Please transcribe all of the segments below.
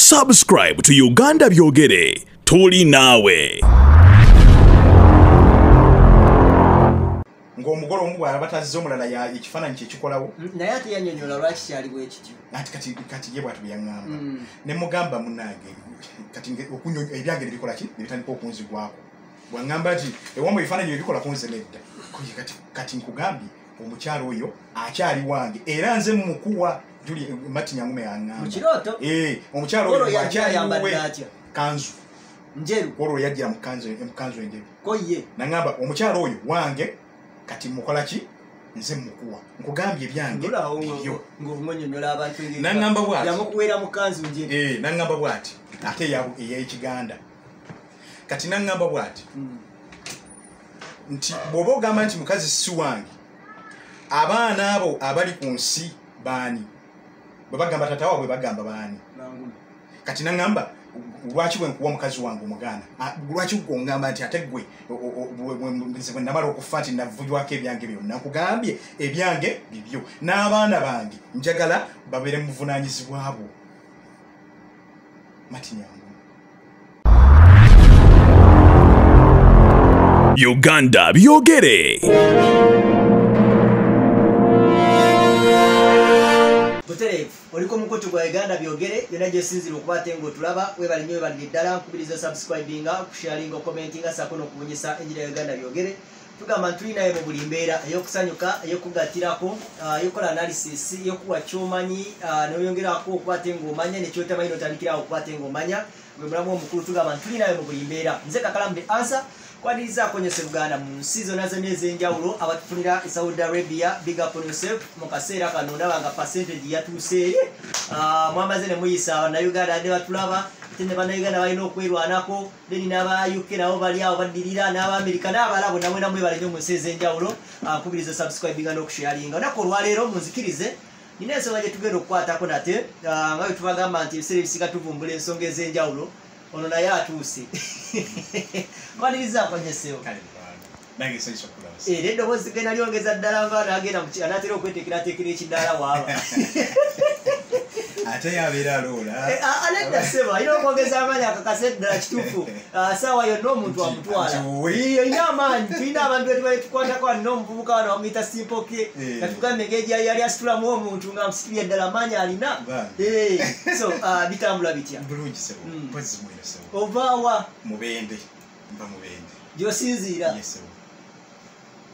subscribe to uganda byogere. Tuli naawe ng'omugole omu bw'aba tazze omulala ya- ekifaananyi kyekikolawo naye ate yanyonyola lwaki kyali bwe kityo? Ati kati kati ye bwatu byaŋŋamba Mm. ne mugamba munnange kati ebyange ne bikola ki? Ne bitandika okunzigwako. Bwaŋŋamba nti ewamu ebifaananyi ebikola kunze nedda. Kati kati nkugambye omukyalo oyo akyali wange era nze mumukuwa juli mati nyangume yaŋŋamba Eh, omukyalo olwo oyo yajja akyali ayambadde wuwe atya? Kanzu. Njeru? Olwo yajjira mu kanzu mu kanzu enjeru ko ye naŋŋamba omukyalo oyo wange kati mukola ki? Nze mukuwa. Nkugambye engeri- Naŋŋamba bw'ati. yamukuweera mu kanzu njeru. Eh, bw'ati? Ate ey'ekiganda. Kati naŋŋamba bw'ati? Mm. nti bw'oba ogamba nti mukazi si wange abaana abo abali ku nsi baani bwe bagamba tata waabwe bagamba baani kati naŋŋamba lwaki bwe nkuwa omukazi wange omugaana? Ah, lwaki gwe ongamba nti ate gwe o- o- o- bwe- bwe- bwe namala okufa nti navujwako ebyange byonna nkugambye ebyange bibyo. N'abaana bange njagala babeere mu buvunaanyizibwa bwo mati nyangu. Uganda byogere butereevu oliko mukutu gwa uganda byogere byonna gyesinzira okuba ate ngaotulaba webali nyo webalire ddala nkubiriza subscribinga kusharinga okomentinga saako n'okubunyisa enjira ya uganda byogere. Tugamba ntulinayo mu buli mbeera ey'okusanyuka ey'okugatirako ah, ey'okukola analysis ey'okuwa kyomanyi ah, noyongerako okuba ate ng'omanya nekyotamanyi notandikirawo okuba ate ng'omanya. Gwe mulamu omukulu tugamba ntulinayo mu buli mbeera. Nze kakalamu the answer kwanirizaako nnyo sseruganda mu nsi zonna zonna ez'enjawulo abatufunira e saudi arabia big up yourself mu kaseera kano ndaba nga percentage yatuuse eri Ah, mwamaze ne muyisa abannauganda ade batulaba ate ne bannayuganda balina okwerwanako then n'aba uk nabo bali awo baddirira n'abamerika n'abalabo namwe namwe bali nnyo mu nsi ez'enjawulo Ah, nkubiriza subscribinga n'okusharinga. Olunaku olwaleero munzikirize. Nina ensonga gye tugenda okukwatako nate ah, nga bwe tubagamba nti ebiseera ebisinga tuvumbula ensonga ez'enjawulo ono naye atuuse. Malirizaako nyesewo era eddoboozi ge nalyongeza ddala nga anaatera okweteekerateekera ekidaala waaba ate yabeera aloola anedda seba alina okwongeza amaanyi akakasa eddala kituufu. Ah, saawa yonna omuntu amutwala. Olina amaanyi tulina abantu betukwatako alina omuvubuka wano bamuyita simpoke. Eh. nga tugambe engeri yali asitulamu omuntu nga amusitulye eddala amaanyi alina. Eh, so ah, bitambula bitya? Bulungi sebo Mm. mpozi mwino sebo. Ovaawa mubende mba mubende. Gyosinziira.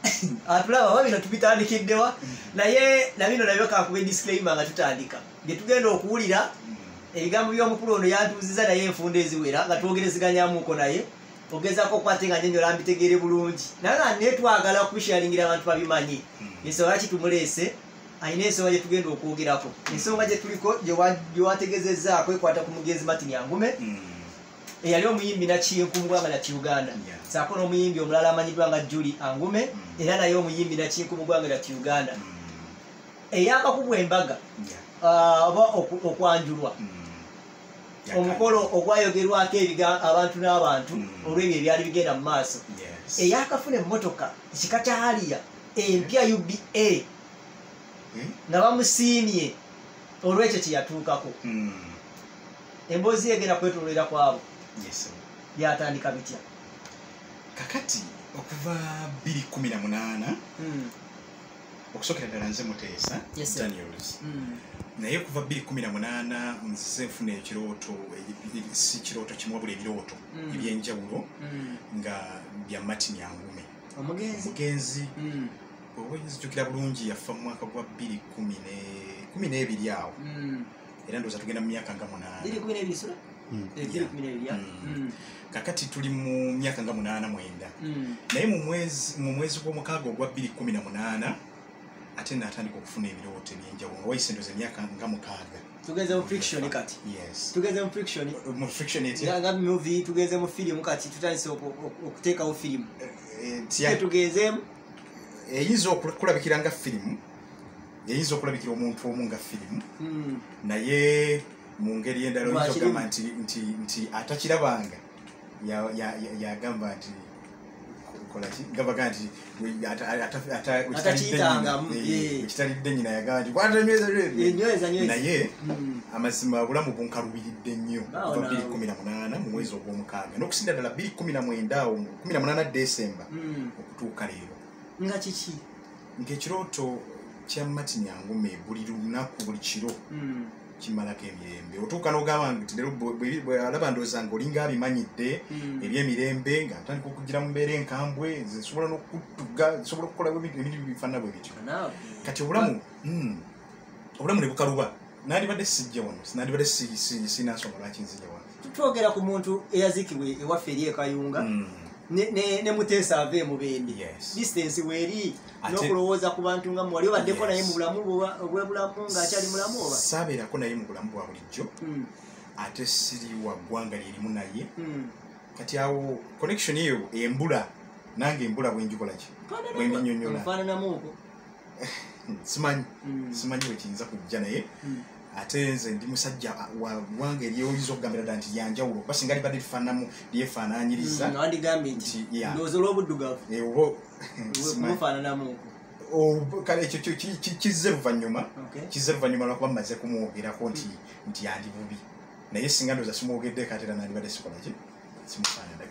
Atulaba oba bino tubitandikiddewa? Naye nabino nabyo kakuba disclaimer nga tutandika byetugenda okuwulira ebigambo by'omukulu ono yantuuziza naye enfunda eziwera nga twogerezeganyamuko naye ogezaako okwate nga nyonyola mbitegeere bulungi. Naye nga naye twagala kubisharingira abantu babimanyi. Ensonga laki tumuleese ayina ensonga gye tugenda okwogerako. Ensonga gye tuliko gye wategezezaako ekwata ku mugenzi martin yangume Mm. eyali omuyimbi nakinku mu ggwanga lya uganda. Yeah. saako n'omuyimbi omulala amanyiddwa nga juli angume era naye omuyimbi nakinku mu ggwanga lya uganda. Mm. eyakakubwa embaga oba oku- okwanjulwa. Mm. omukolo ogwayogerwako abantu n'abantu Mm. olw'ebyo ebyali bigenda mu maaso. Eyakafuna emmotoka kika kya haliya empya uba Eh? nga bamusiimye olw'ekyo kyeyatuukako Mm. emboozi egenda kwetololera kwabo byatandika bitya? Kakati okuva 218 Mm, okusokera ddala nze muteesa daniels naye okuva 218 nze nfuna ekirooto si kirooto kimu wabula ebirooto Mm. ebyenjawulo mm. nga bya martin yangume omugenzi? Omugenzi. Mm, owenzijukira bulungi yafa mu mwaka gwa 212 awo. Mm. era ndowooza tugenda mu myaka nga munaana. N'ebiri? Eh, n'ebiri, kakati tuli mu myaka nga munaana mwenda. Naye mu mwezi mu mwezi gw'omukaaga ogwa 218 ate natandika okufuna ebirooto ebyenjawulo nga wayise ndowooza emyaka nga mukaaga. Tugeze mu friction kati? Yes. Tugeze mu friction? Mu friction Nga- movie tugeze mu firimu kati tutandise oku- oku- okuteekawo firimu etya tugezeemu eyinza okulabikira nga firimu eyinza okulabikira omuntu omu nga firimu Mm, naye mu ngeri endala oyinza okugamba nti atakirabanga ya- ya- ya- yagamba nti kolaki gabaga nti we- ata- ata- ata- we Atakiyitanga, kitalidde mm, nyina, eh. yagamba nti kwata Eh, nyweza, nyweza. naye Mm. amazima bulamu bunkalubiridde nnyo kuva naawe. 2018 mu mwezi ogwomukaaga n'okusinda ddala 2019 awo 18 desemba Mm. okutuuka leero nga kiki ng'ekirooto kya martin yangume buli lunaku buli kiro Mm. Kimalako emirembe. Otuuka n'ogamba nti bwe alaba ndowooza ngaolinga abimanyidde Mm. ebyemirembe nga ntandika okugira mu mbeera enkambwe nze nsobola n'okutugga nsobola okukola ebintu bifaanana bwe bityo. Kati obulamu mm, obulamu ne bukaluba. Nandibadde sijja wano nandibadde si- si- sina nsonga lwaki nzija wano? Twogera ku muntu eyaziikibwa ewaffe eri ekayunga Mm, ne- muteesa ave mu bende yes. distance weeri n'okulowooza ku bantu nga mwali obaddeko naye mu bulamu obwebulamu ng'akyali mulamu oba saabeerako naye mu bulamu bwa bulijjo Mm. ate siri wa ggwanga lyerimu naye Mm. kati awo connection eyo embula nange embula bwenjikolaki bwembinnyonnyola Omufaananamuuko. simanyi Mm. simanyi wekiyinza kujja naye Mm. Ate nze ndi musajja wa ggwanga eryoyinza okugambira ddala nti lyanjawulo kuba singa libadde lifaanamu lyefaanaanyiriza Mm, wandigambye nti nti ndowooza olw'obuddugavu. Eh, oba simanyi. kumufaananamuuko Obu- kale ekyo kyo ki- ki- kizze luvannyuma kizze luvannyuma lwakuba mmaze kumwogerako nti nti yandi bubi naye singa ndooza simwogedde kati era nandibadde sikolaki simufaanana.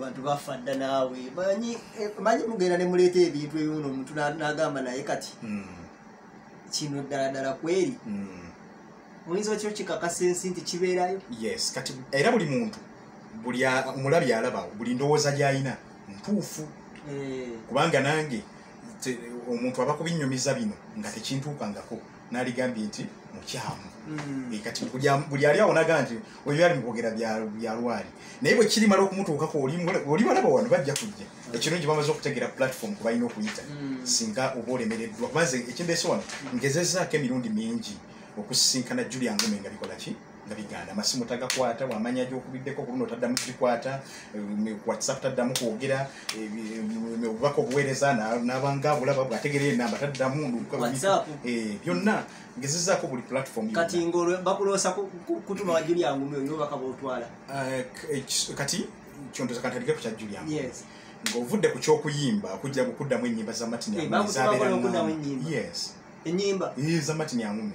Bantu bafa dda naawe. Manyi eh, manyi mugenda ne muleeta ebintu ebimuno omuntu na- n'agamba naye kati Mm, kino ddala ddala kweri mm. oyinza okyo kikakasa ensi nti kibeerayo? Yes kati era buli muntu buli omulabi alaba buli ndowooza gy'alina ntuufu Eh, kubanga nange omuntu aba kubinyumiza bino nga tekintuukangako n'aligambye nti mukyamu. Mm, Eh, kati buli ali awo naga nti oyo byali mukwogera bya- bya lwali. Naye bwe kirimala okumutuukako oli oli balaba wano bajja kujja. Ekirungi bamaze okutegera platform kwe balina okuyita. Mm. singa oba olemereddwa kubanze ekindeese wano ngezezaako emirundi mingi okusisinkana julia ngome nga bikola ki? Nga biganda amasimu tagakwata wamanya gyokubiddeko ku luno taddamu kikwata eh, whatsapp taddamu kwogera eh, eh, obubaka obuweereza na- nabanga abulaba bwategera enamba taddamu byonna ngezezaako buli platform kati ng'olwe bakuloosa ku- ku- kutuma wajuli yangumi oyo obaka bwotwala? Kati kyondoza kantandike ku kya yes. Ng'ovudde ku kyokuyimba okujja kukuddamu ennyimba za ennyimba. yes. Enyimba za martin yangume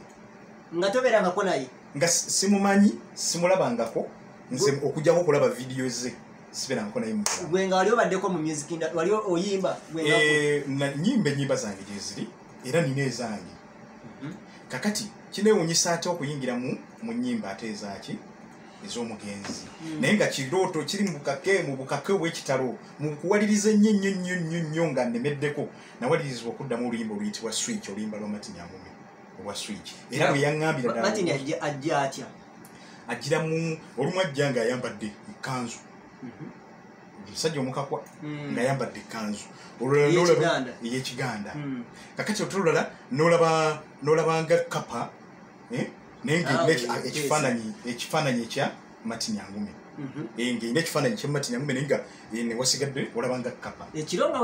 nga tobeerangako naye nga si- simumanyi simulabangako nze okugjako okulaba vidiyo ze sibeerangako naye gwe nga wali obaddeko mu music wali oyimba Eh, nyimba ennyimba zange gyeziri era nina ezange. Mhm. kakati kinewunyisa ate okuyingira mu mu nnyimba ate ezaki ez'omugenzi. Mm. naye nga kirooto kiri mu bukake mu bukake obw'ekitalo mu kuwaliriza ennyo ennyo nnyo nnyo nnyo nga nnemeddeko. Nawalirizibwa okuddamu oluyimba oluyitibwa switch oluyimba lwa martin yangume olwa switch era bwe yaŋŋambira matini ajja- atya? Agira mu olumu ajja ng'ayambadde ekkanzu. Omusajja omukakwa Mm. ekkanzu. Olulala Ey'ekiganda. n'olaba- ey'ekiganda. Mm. kakati otu olulala n'olaba n'olaba nga kapa eh, naye Ah, ekifaananyi ekya martin yangume. Mhm. Eh, ng'erina ekifaananyi kya martin yangume naye nga eh, ne wasigadde olaba nga kapa ekiro nga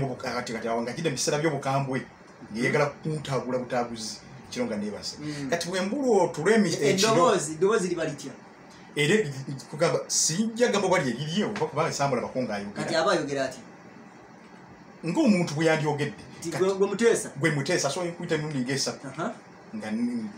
mu buka- kati awo nga gidde mu biseera by'obukambwe ng'eyagala kuntaagula butaaguzi kiro nga neebase Mm. kati bwe mbulwa otulwa emi- ekiro eddoboozi eddoboozi liba litya era kugamba sijja gamba bali eririyo oba kubanga sambulabako kati ng'ayogera aba ayogera ati ng'omuntu bwe yandyogedde gwe muteesa so kuyita emirundi ng'esatu Aha. nga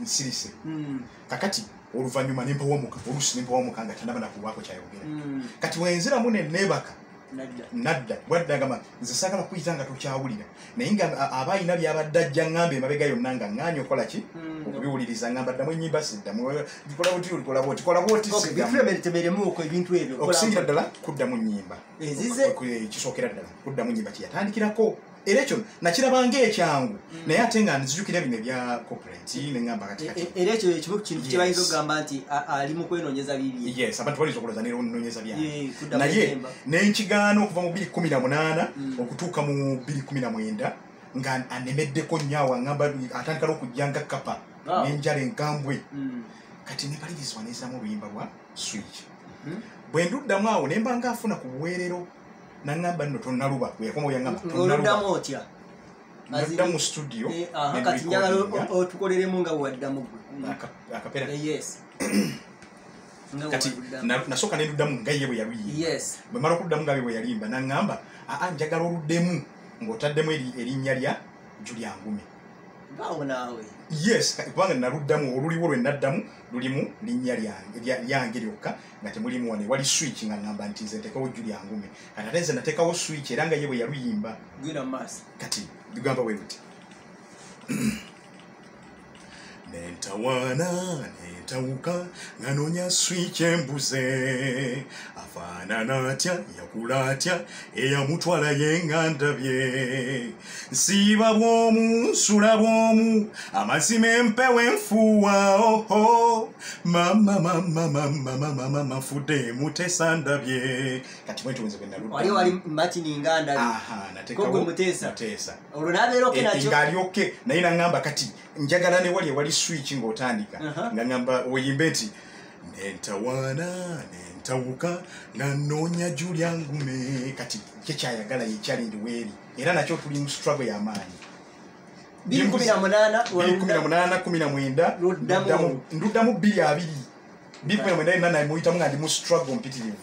nsirise Mm. kakati oluvannyuma nempawamuka oluusi nempawamuka nga tanaba nakulwako kyayogera Mm. kati wenziramu neneebaka nadda. Nadda. Bwaddagamba nze saagala kuyita nga tokyawulira. Naye nga aba ayina byabadde ajja ŋŋamba emabega yonna nga ŋŋaanya okola ki? Mm. okubiwuliriza ŋŋamba ddamu ennyimba siddamu olikola bwoti kola bwoti Okay, siddamu bitulemeretemeremuuko ebintu ebyo. Okusingira ddala kuddamu nnyimba. Ezize? Ku- ku- kisookera ddala kuddamu nnyimba kyeyatandikirako era ekyo nakirabanga ekyangu naye ate nga nzijukira bino ebya copyright neŋŋamba kati E- kati e- era ekyo ekimu kintu kyebayinza okugamba nti ali mu kwenoonyeza bibye yes abantu balina okulooza nerononyeza byange naye nenkigaana okuva mu 218 Mm. okutuuka mu 219 nga anemeddeko nnyo awo aŋamba atandika n'okujja nga kapa n'enjala enkambwe. Mm. kati nepalirizibwa nezamu oluyimba lwa switch. Mhm. bwe nduddamu awo ne mba nga afuna ku buweerero naŋŋamba nno tonnaluba bwe yakoma bwe yaŋŋamba ng'oluddamu tonnaluba. otya? Ndudda mu studio Eh, kati njagala otukoleremu nga bwewaddamu aka- akapeera Eh, kati nasooka neduddamu nga ye bwe yaluyimba yes. Bwe mala okuddamu nga ye bwe yalimba naŋŋamba aa njagala oluddemu ng'otaddemu eri- erinnya lya julia ngume baawo naawe yes kubanga naluddamu oluliwo lwe naddamu lulimu linnya lyange lya- lyange lyokka nga temulimu wane. Wali switch nga ŋŋamba nti nze nteekawo julia ngume. Kati ate nze nateekawo switch era nga ye bwe yaluyimba. Gwira mu maaso. Kati lugamba bwe luti nentawaana nentawuka nga noonya swiki embuze afaanana atya yakula atya eyamutwala yeŋŋanda bye nsiiba bw'omu nsula bw'omu amazima empewo enfuuwa oho mama mama mama mama mama nfudde mutesa ndabye kati bwe ntuwenze bwe naluddamu. wali wali matini nganda Aha, nateekawo Ko gwe Muteesa. Muteesa. olwo nabeera oke E- nakyo ng'alyoke naye naŋŋamba kati njagala ne wali ewali switch ng'otandika Aha. nga ŋŋamba oyimbe nti nentawaana nentawuka nga noonya julia ngume kati kye kyayagala ye challenge weeri era nakyo tuli mu struggle y'amaanyi biri kumi na munaana Biri kumi na munaana kumi na mwenda Luddamu. nduddamu- nduddamu bbiri abiri. Bbiri kumi na mwenda yonna namuyitamu nga ndi mu struggle mpitirivu.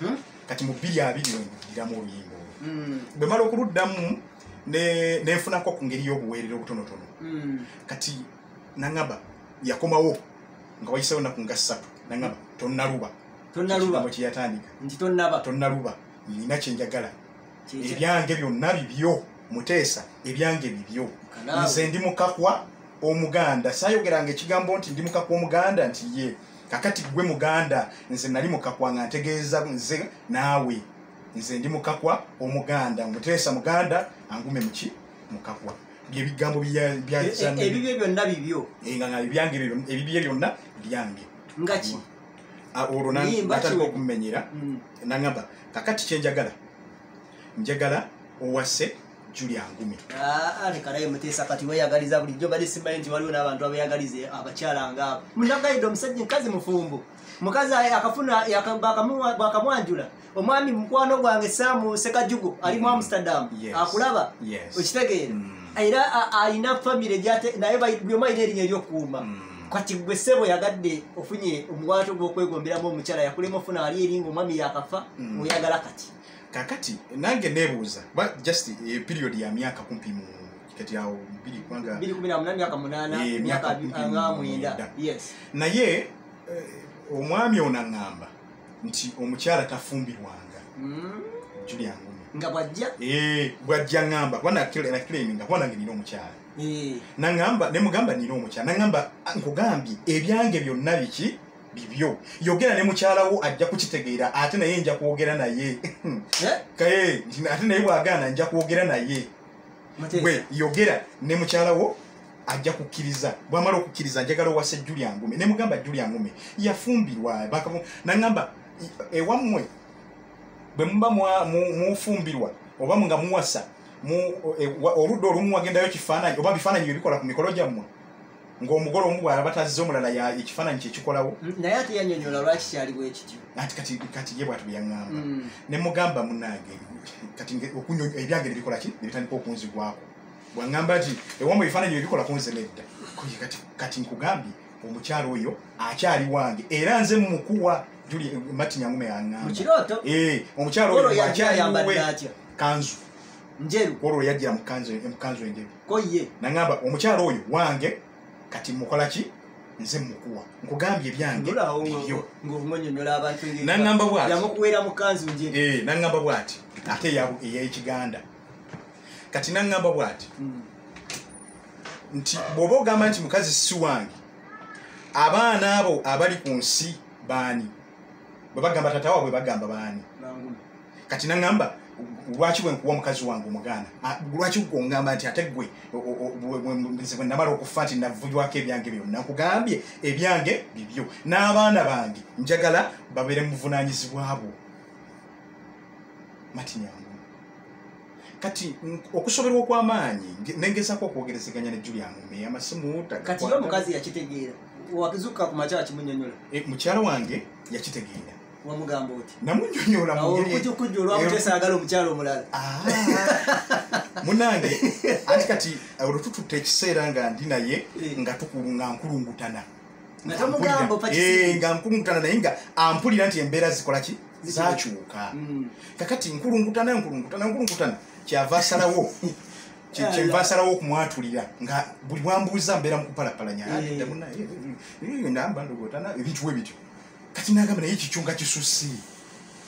Mhm. kati mu bbiri abiri wenduddiramu oluyimba olwo Mm, bwe mala okuluddamu ne- nenfunako ku ngeri y'obuweerero obutonotono. Mm. kati naŋŋamba yakomawo nga wayisewo naku nga ssatu naŋŋamba tonnaluba. Tonnaluba? Ekigambo kye yatandika. Nti tonnaba? Tonnaluba nina kyenjagala ebyange byonna bibyo muteesa ebyange bibyo. Nze ndi mukakwa omuganda. Sayogeranga ekigambo nti ndi mukakwa omuganda nti ye kakati gwe muganda nze nali mukakwa nga ntegeeza nze naawe. Nze ndi mukakwa omuganda. Muteesa muganda angume muki mukakwa byebigambo E- e- ebibyo byonna bibyo. Nga nga ebyange ebyo ebibye byonna byange. Nga ki? Ah, olwo natandika okumenyera. Mm. naŋŋamba kakati kyenjagala njagala? Owase julia ngumi. Ah, leka naye muteesa kati weyagaliza bulijjo bali simanyi nti waliwo n'abantu abeyagaliza abakyala ngaabo munagaide omusajja mukazi mufumbo mukazi akafuna bakamwanjula omwami mukwano gwange saamu sekajugo ali mu amsterdam. Akulaba? Okitegeera Mm. Era a- alina famire naye buli omu alina erinnya eryokukuuma Mm. kati gwe ssebo yagadde ofunye omugwato gw'okwegomberamu omukyala yakulemu ofuna ali eri nga omwami yakafa Mm. oyagala kati kakati nange nebuuza ba just eh, period ya myaka kumpi mu kati awo bbiri kubanga 218 myaka munaana myaka myaka kumpi nga mu mwenda mwenda. yes naye eh, omwami ono aŋŋamba nti omukyala tafumbirwanga Mm, julia ngumi nga bwajja? Eh, bwajja ŋŋamba kuba nakiraiminga kuba nange nina omukyala. Eh, naŋŋamba nemugamba nina omukyala naŋŋamba "Ah, nkugambye ebyange byonna biki? Bibyo. Yogera ne mukyalawo ajja kukitegeera ate naye nja kwogera naye. Eh, kaye ate naye bwagaana nja kwogera naye. Gwe yogera ne mukyalawo ajja kukkiriza bwamala okukkiriza njagala owase julia ngume nemugamba julia ngume yafumbirwa "I- ewammwe bwe muba mufumbirwa oba nga muwasa mu- e- oludda olumu wagendayo kifaananyi oba bifaananyi byebikola ku mikolo gyammwe ng'omugole omu bw'aba tazze omulala ya- ekifaananyi kyekikolawo naye ate yanyonyola lwaki kyali bwe kityo? Ati kati ye bwatu byaŋŋamba Mm, nemugamba munange kati ebyange nebikola ki? Nebitandika okunzigwako. Bwaŋŋamba nti ewamu ebifaananyi byebikola kunze nedda. Kati, nkugambye omukyalo oyo akyali wange era nze mumukuwa juli mati nyangume mu yaŋŋamba kirooto? Eh, omukyalo olwo oyo yajja akyali ayambadde wuwe atya? Kanzu. Njeru. Olwo yajjira mu kanzu mu kanzu enjeru. Ko ye? Naŋŋamba omukyalo oyo wange kati mukola ki? Nze mumukuwa nkugambye ndulawo bibyo ngaonyonyola abantu engeri- Naŋŋamba bw'ati. ate ey'ekiganda. Kati naŋŋamba bw'ati? Mm, nti bw'oba ogamba nti mukazi si wange abaana abo abali ku nsi baani bwe bagamba tata waabwe bagamba baani kati naŋŋamba lwaki bwe nkuwa omukazi wange omugaana? Lwaki ongamba nti ate gwe nze namala okufa nti navujwako ebyange byonna nkugambye ebyange bibyo. N'abaana bange njagala babeere mu buvunaanyizibwa bwo mati nyangu. Kati okusoberwa okw'amaanyi nengezaako okwogerezeganya ne julia ngume amasimu kati omukazi yakitegeera wakizuka ku makya kimunyonyola Eh, mukyala wange yakitegeera wamugamba oti namunyonyola mu awo ngeri- olukujukujju olwamuteesa agala omukyala omulala. Ah, munange anti kati olwo tututte ekiseera nga ndi naye Eh. nga nkulungutana. Nga Eh, nga nkulungutana naye nga ampulira nti embeera zikola ki? Zikyuka. zakyuka Mm. kakati nkulungutana nkulungutana nkulungutana. Kyava asalawo. Kye- Ala. kyenva asalawo okumwatulira. Nga buli bwambuuza mbeera mukupalapalanya Eh. namba ndogotana. Ebintu we bityo kati nagamba naye kikyo nga kisusi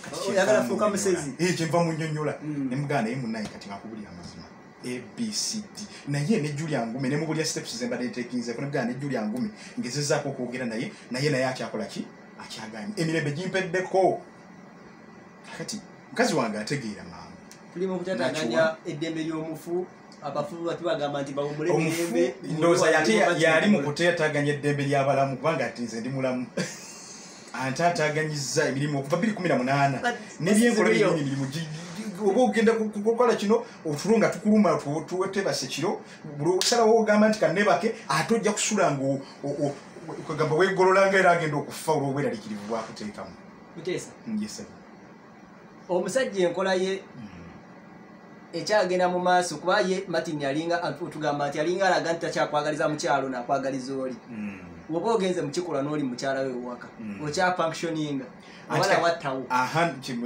Kati kyenva Oyagala fuuka munnyonnyola. musezi. Eh, kyenva munyonyola nemugana naye munaye kati nakubulira amazima. Abcd naye ne julia ngume ne mubulya steps zembadde ntekinzeko nemugana ne julia ngume ngezezaako okwogera naye naye naye akyakola ki? Akyaganye emirembe gimpeddeko. Kati mukazi wange ategeera mangu tuli mu kutataganya eddembe ly'omufu abafu batubagamba nti bawumule omufu emirembe ndowooza yali mu kuteetaganya eddembe ly'abalamu kubanga ati nze ndi mulamu antaataganyiza emirimu okuva 218 But nebyenkola byenyini emirimu oba ogenda ku- ku- kukola kino otulo nga tukuluma tu- tu- tebase kiro. Osalawo ogamba nti kanebake ate ojja kusula nga kwegamba wegololanga era agenda okufa olw'obweraliikirivu bwakuteekamu. Muteesa, sir. omusajja enkola ye ekyagenda mu maaso kuba ye martin alinga otugamba nti alinga alaga nti takyakwagaliza mukyalo nakwagaliza oli. Mm. Woba ogenze mukikola n'oli mukyala we ewaka Mm. obala ka- wattawo.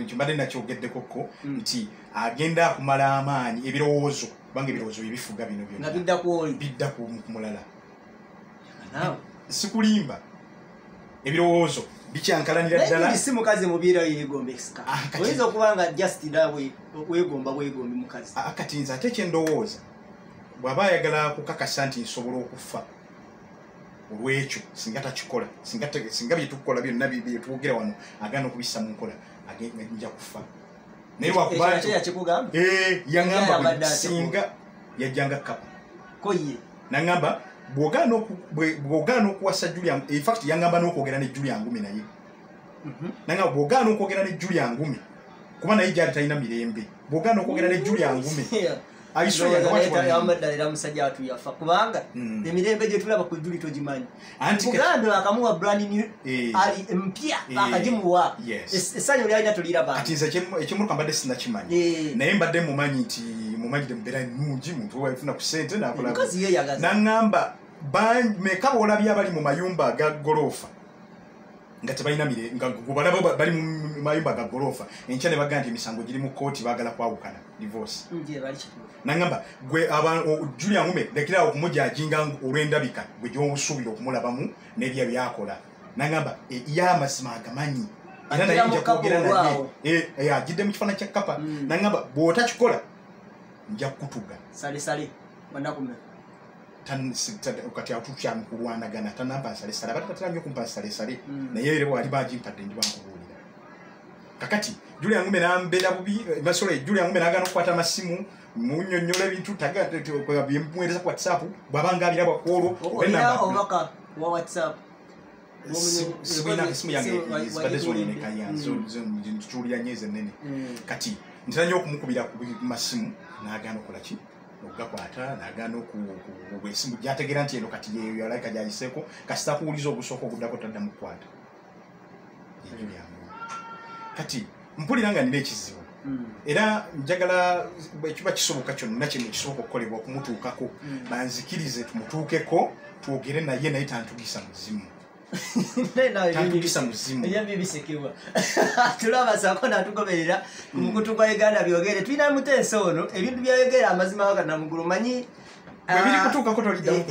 Kimbadde nakyogeddekoko Mm. nti agenda akumala amaanyi ebirowoozo kubanga ebirowoozo byebifuga bino byonna. Bidda ku oli. Bidda ku mulala. Sikulimba. Ebirowoozo bikyankalanira ddala. si mukazi mubiira yeegomba esika. Ah, oyinza okuba nga just nawe weegomba bwegombi mukazi. Ah, kati nze ate kyendowooza bw'aba ayagala kukakasa nti nsobola okufa olwekyo singa takikola singa byetukukola byonna bye- byetwogera wano agenda okubissa mu nkola nja kufa. Naye ekyo wakuba nakyo yakikugamba? Eh, singa yajjanga kapa naŋamba bw'ogaana okuwasa julia infact yaŋamba n'okwogera ne julia ngumi naye. Mhm. naŋamba bw'ogaana okwogera ne julia ngumi kuba naye gyali talina mirembe. Bw'ogaana okwogera ne julia ngumi aisrael Ndowooza naye lwaki yamadda era musajja watu yafa kubanga emirembe gye tulaba ku juli togimanyi bugambe bakamuwa brand Eh. mpya Eh. Es- essanyu lyalina toliraba kati nze ekimu- ekimuluka mbadde sinakimanyi Eh. naye mbadde mumanyi nti mumanyire mubeera nungi muntu wefuna ku sente nakola mukazi yeyagaza naŋŋamba ba- meka boolabye abali mu mayumba aga golofa nga tebalina mire nga gubalaba ba- bali mu mayumba aga golofa enkya ne bagaa nti emisango giri mu kooti baagala kwawukana divorce. Kituufu. Naŋŋamba gwe julia ngume lekerawo okumujajinga olw'endabika gwe gyosuubira okumulabamu n'ebya byakola. Naŋŋamba e- ye amazima agamanyi era naye nja kwogera naye. Eh, eh, agidde mu kifaananyi kya kapa Mm. naŋŋamba bw'otakikola nja kutuga sale sale banakume Kati atukyamukulwanagana tanampa nsalesale abadde tatera nnyo kumpa nsalesale Mm. naye era bwali bagimpadde ndi bankubuulira kakati julia ngume nambeera bubi eh, basole julia ngume nagana okukwata amasimu munyonyola ebintu byemuweereza ku whatsapp bwabanga abiraba kwolwo olina obubaka wa whatsapp sibulina esimu yange Simu- zibadde wagikuulidde. zononekaya Mm. nyo ezenene Mm. kati ntera nnyo okumukubira ku masimu n'agaana okukola ki okugakwata n'agaana esimu. Gyategeera nti eno kati yeyo alayika gyayiseeko kasita kuwuliza ogusooka oguddako taddamu kukwata. Ebyo byangu kati mpulira nga nina ekizibu. Mm. era njagala ekiba kisoboka kyonna kino ekisoboka okukolebwa okumutuukako Mm. banzikirize tumutuukeko twogere naye naye tantugisa muzimu Naye nawe tantugisa muzimu ebyabyo bisekebwa tulaba saako natugoberera ku mukutu gwa uganda byogere. Tulina muteesa ono. Ebintu byayogera amazima waganamugulu manyi. Ah, eh, eh,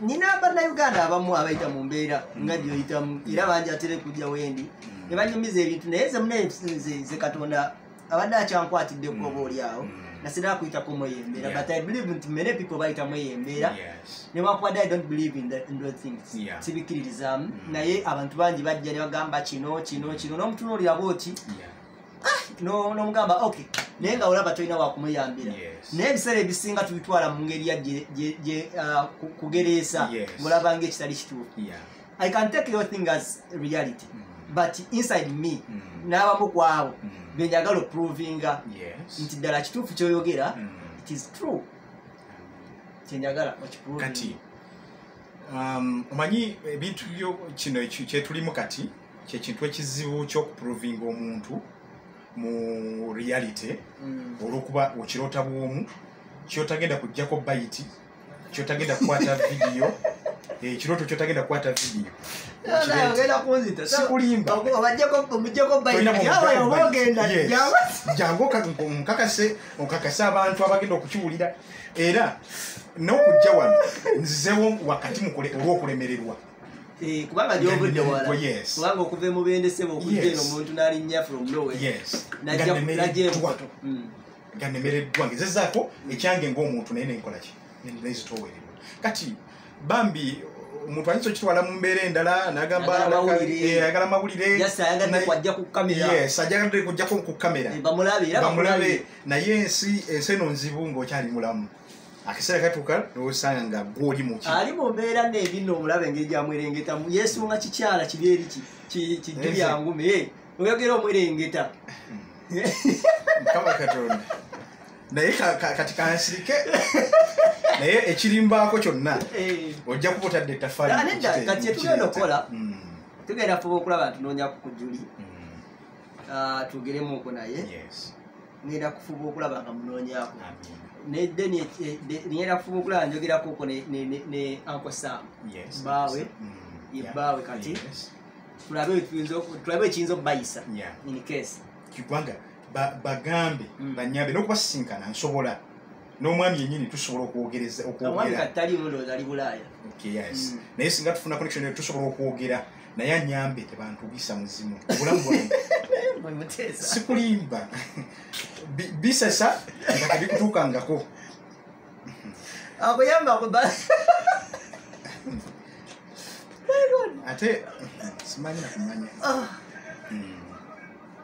nina bannayuganda abamu abayita mu mbeera nga gyoyitamu era bangi atere kujja wendi. Ne banyumiza ebintu naye ze munaye ze- ze katonda abadde akyankwatidde kuba oliawo Mm. Nasinaa kuyitako mweyembeera Yeah. but i believe nti many people bayita mweyembeera Yes. newankubadde i don't believe in, the, in those things Yeah. sibikiririzaamu Mm. naye abantu bangi bajja ne bagamba kino kino kino n'omutunuulira bwoti Yeah. no- n'omugamba ok naye nga olaba tolina wakumuyambira naye ebiseera ebisinga tubitwala mu ngeri ya ah, ku- kugereesa ng'olaba ngaekitali kituufu i can take your thing as reality Mm. But inside me Mm. n'abamu ku abo Mm. benjagala oprovinga Yes. nti ddala kituufu kyoyogera Mm. it is true kyenjagala kati um, omanyi ebintu byo kino kyetulimu kati kyekintu ekizibu kyokuprovinga omuntu mu reality olwokuba okiroota bwomu kyotagenda kujjako bayiti kyotagenda kukwata vidiyo ekirooto kyotagenda kukwata vidiyo naye ogenda kunzita So, Sikulimba. ogu- obajjako omujjako Tolina bayiti mu- yawe oba ogenda Yes. jangu jangu oka- nkakase okakase abantu abagenda okukiwulira. Era n'okujja wano nzizewo wakati mukule olw'okulemererwa. Eh, kubanga gyovudde wala. kubanga okuva emubendesebe okujja eno omuntu n'alinnya from nowhere. Yes. Najja- nga najja nemereddwa enkoto. Mm. ngezezaako ekyange ngaomuntu naye nenkolaki nezitowererwa kati bambi omuntu ayinza okitwala mu mbeera endala nagamba Ayagala amawulire. Eh, ajagadde kujjako ku kamera. Eh, bamulabe naye ensi ensi eno nzibu ng'okyali mulamu. Akaseera katuuka nosanga nga gwoli muki ali mu mbeera nebino omulabe engeri gyamwerengetamu yesunga kikyala kibi eri ki- ki- kijju lyangume Eh, oyogera omwerengeta. Mukama katonda naye ka- ka- kati kansirike naye ekirimbaako kyonna Eh, ojja kuba otadde ettafaali Ah, nedda, kukite- kati kyetugenda kukireeta. okukola. Mm, tugenda fuba okulaba tunoonya ku juli mm, tugeremuoko naye yes. ngenda kufuba okulaba nga munoonyaako Amen. nedde ngenda kufuba okulaba njogerakooko ne- uncle sam Baawe. yes. Mm, Ye yeah. baawe kati. Tulabe ekiyinza okubayisa in case kigwanga bagambe Mm. banyambe n'okubasisinkana nsobola. N'omwami yennyini tusobola okwogereza. Mm. naye singa tufuna connection tusobola okwogera. Naye anyambe tebantugisa muzimu. Obulamu bwange sikulimba. Bi- bisesa nga tebikutuukangako. Akuyamba kuba ate simanyi nakumanya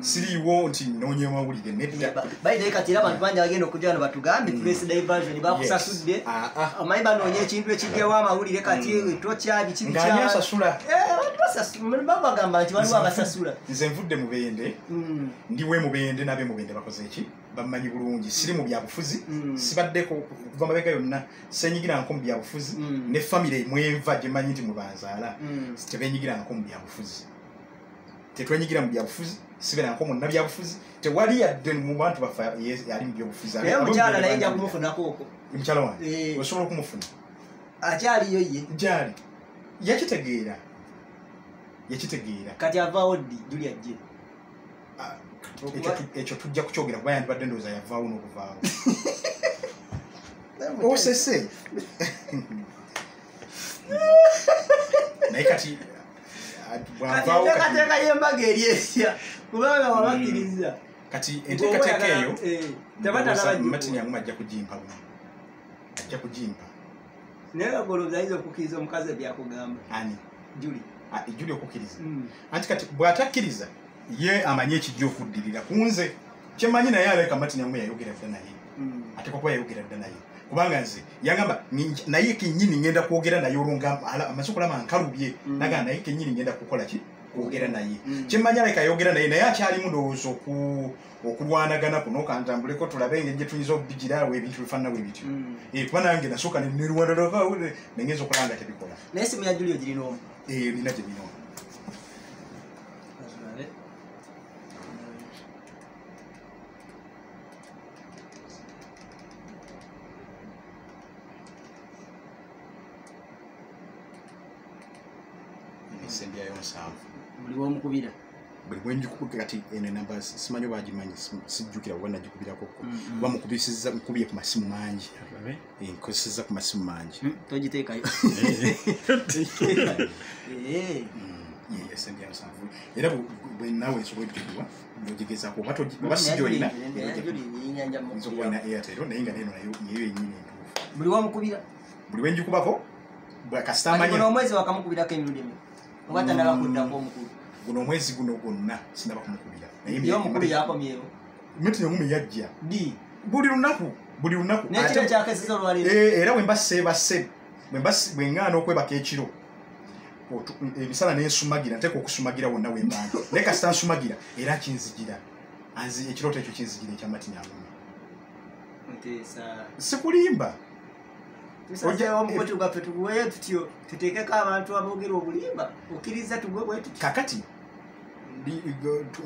siriiwo nti noonya mawulire nedda bainaye kati era abantu bangi bagenda okujja wano batugambe tulese diversion bakusasudde. Ah, ah. omanyi banoonya ekintu ekijjawo amawulire kati Mm. tokya biki ng'ani asasula babagamba nti waliwo abasasula nze nvudde mubende Mm. ndiwe mubende nabe mubende bakoze eki bamanyi bulungi siri mu byabufuzi Mm. sibaddeko okuva mabega yonna senyigirangako mu byabufuzi Mm. ne famire mwenva gyemanyi nti mwebanzaala Mm. tebenyigirangako mu byabufuzi tetwenyigira mu byabufuzi sibeerangako monna byabufuzi. Tewali yadde mu bantu baffe ye- ali mu byobufuzi. Naye omukyala naye nja kumufunako okwo. Mukyala wange Eh. osobola okumufuna? Akyaliyo ye. Gyali yakitegeera. Yakitegeera. Kati avaawo ddi? Julia jje Ah, ekyo tu- ekyo tujja kukyogera kuba yandibadde ndowooza yavaawo n'okuvaawo osese. Naye kati ah, bwavaawo kati- enteekateeka y'embaga eri esya kubanga wabakkiriza kati enteekateeka eyo tebatanaba matini yangu ajja kugimpa ajja kugimpa naye gagolooza ayinza okukkiriza omukazi ebyakugamba. Ani? Juli. Ah, ejjuli okukkiriza. Mm. anti kati bw'atakkiriza ye amanyi ekijja okuddirira ku nze. Kyemmanyi naye aleka matini yangu yayogera dda naye. Mm. atekwa kuba yayogera dda naye. Kubanga nze yagamba "Ninj- naye kenyini ngenda kwogera naye olwonga amaze okulaba nkalubye Mm. nagamba naye kenyini ngenda kukola ki kwogera naye. Mm. kyemmanyi aleka yayogera naye naye akyalimu ndowooza oku- okulwanagana kuno kantambuleko tulabe engeri gye tuyinza okubigiraawo ebintu bifaanana bwe bityo. Mm. Eh, kuba nange nasooka nerwanadakawo nengenza okulaba nga tebikola. Naye simu ya juli ogirina omu. Eh, nina gye bino esembyayo nsanvu buli womukubira buli bwenjikubuke kati eno enamba simanyi oba agimanyi si- sijjukira oba nagikubirako Mm, oba mukubisiza mukubye ku masimu mangi. Eh, nkozeseza ku masimu mangi. Togiteekayo. Eh. Mm, esembyayo nsanvu era bwe- bwe naawe nsobola nogigezaako oba mu nza mukubira. okuba ina airtel naye nga neno nayo yenyini entuufu. Buli womukubira. Buli bwenjikubako bwa- kasita kati guno amanya omwezi wakamukubirako emirundi emi oba tanaba kuddako omukulu guno omwezi guno gwonna sinaba kumukubira. Miti yongumi yajja buli lunaku buli lunaku Eh, era bwemba seebase bwengaana okwebaka ekiro emisana nensumagira nteeka okusumagira wonna wembanga naye kasita nsumagira era kinzigira. Anzi ekirooto ekyo kinzigira ekyamatini agumi sikulimba. Tutyo tuteekeko abantu aboogera obulimba okkiriza tugwe bwe tutyo kakati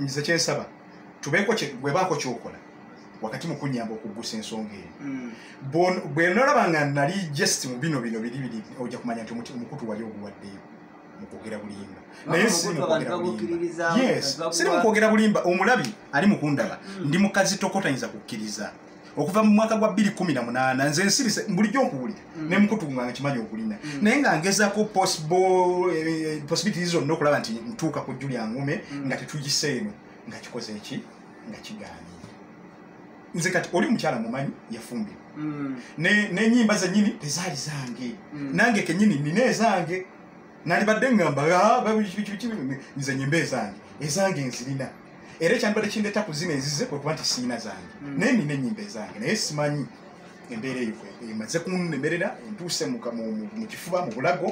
nze kyensaba tubeeko bwebaako kyokola wakati mu kunyamba okuggusa ensonga eyo Mm. Bwe nolaba nga nali just mu bino bino biri biri ojja kumanya nti omukutu wali oguwaddeyo mu kwogera bulimba. Naye siri mu kwogera bulimba. omulabi ali mu kundaba Mm. ndi mukazi tokotanyinza kukkiriza okuva mu mwaka gwa 2018 nze nsirise bulijjo nkuwulira Mm. ne mukutu nga nkimanyi ogulina Mm. naye nga ngezako possible eh, possibilities zonna okulaba nti ntuuka ku jju lya ngume Mm. nga tetugise eno nga kikoze eki nga kigaaniye nze kati oli omukyala mumanyi yafumbirwa Mm. Ne- n'enyimba zenyini tezaali zange Mm. nange kenyini nina ezange nalibadde ngamba "Ah, nze nyimba ezange ezange nzirina era ekyandibadde kindeeta kuzina ezize kwekuba nti siina zange. Mm. naye nina enyimba ezange naye simanyi embeera eyo emaze kunnemerera entuuse mu kifuba mu bulago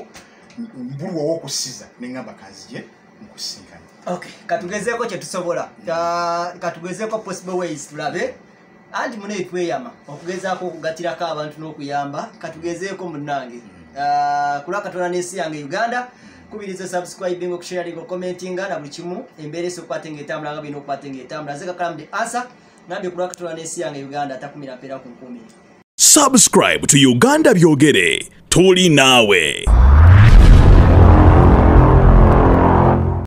mbulwa ow'okussiza neŋŋamba kanzije nkusinkana okay katugezeeko kyetusobola Ka- katugezeeko possible ways tulabe. Anti munaye tweyama okugezaako okugatirako abantu n'okuyamba katugezeeko munnange. Ah, kulwa katonda n'ensi yange uganda kubiriza subscribing okusharing okomentinga na buli kimu embeera esi okukwata ngaetambula nga birina okukwata ngaetambula nze kakalamu de asa nambye kulwakatula n'ensi yange uganda atakumira mpeera ku nkumi subscribe to uganda byogere. Tuli naawe